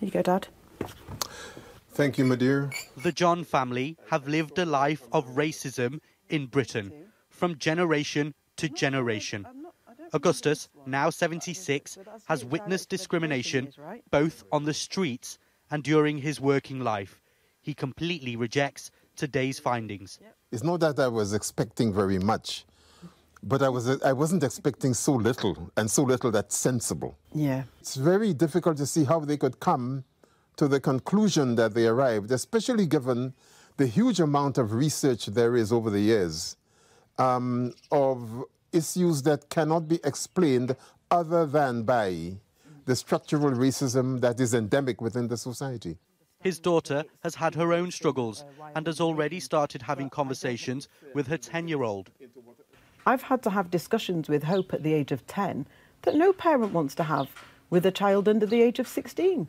Here you go, Dad. Thank you, my dear. The John family have lived a life of racism in Britain from generation to generation. Augustus, now 76, has witnessed discrimination both on the streets and during his working life. He completely rejects today's findings. It's not that I was expecting very much, but I, was, I wasn't expecting so little, and so little that's sensible. Yeah. It's very difficult to see how they could come to the conclusion that they arrived, especially given the huge amount of research there is over the years um, of issues that cannot be explained other than by the structural racism that is endemic within the society. His daughter has had her own struggles and has already started having conversations with her 10 year old. I've had to have discussions with Hope at the age of 10 that no parent wants to have with a child under the age of 16.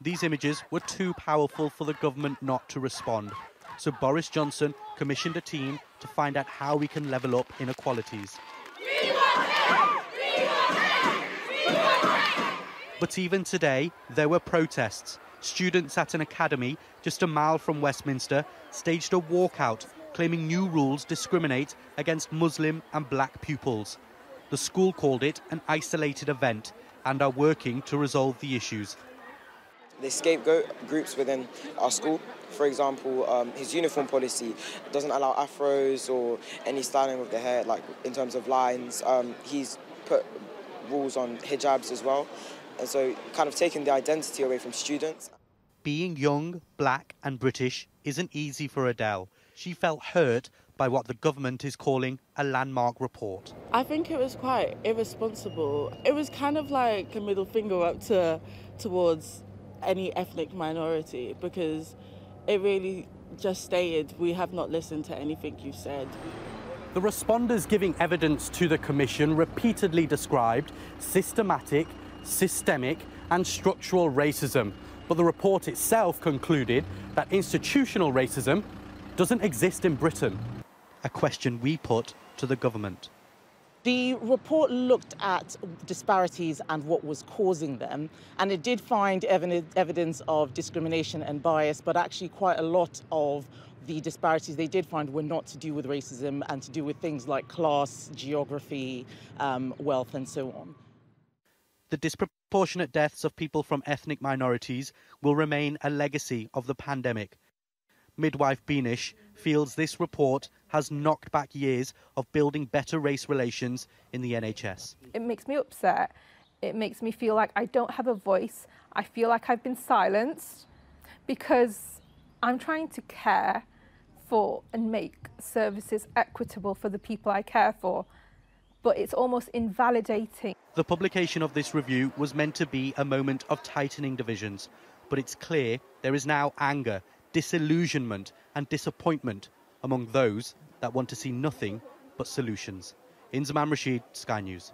These images were too powerful for the government not to respond. So Boris Johnson commissioned a team to find out how we can level up inequalities. But even today, there were protests. Students at an academy just a mile from Westminster staged a walkout claiming new rules discriminate against Muslim and black pupils. The school called it an isolated event and are working to resolve the issues. They scapegoat groups within our school. For example, um, his uniform policy doesn't allow afros or any styling of the hair, like in terms of lines. Um, he's put rules on hijabs as well. And so, kind of taking the identity away from students. Being young, black, and British isn't easy for Adele. She felt hurt by what the government is calling a landmark report. I think it was quite irresponsible. It was kind of like a middle finger up to towards any ethnic minority because it really just stated we have not listened to anything you said. The responders giving evidence to the Commission repeatedly described systematic systemic and structural racism. But the report itself concluded that institutional racism doesn't exist in Britain. A question we put to the government. The report looked at disparities and what was causing them, and it did find evidence of discrimination and bias, but actually quite a lot of the disparities they did find were not to do with racism and to do with things like class, geography, um, wealth, and so on. The disproportionate deaths of people from ethnic minorities will remain a legacy of the pandemic. Midwife Beanish feels this report has knocked back years of building better race relations in the NHS. It makes me upset. It makes me feel like I don't have a voice. I feel like I've been silenced because I'm trying to care for and make services equitable for the people I care for but it's almost invalidating. The publication of this review was meant to be a moment of tightening divisions, but it's clear there is now anger, disillusionment, and disappointment among those that want to see nothing but solutions. Inzamam Rashid, Sky News.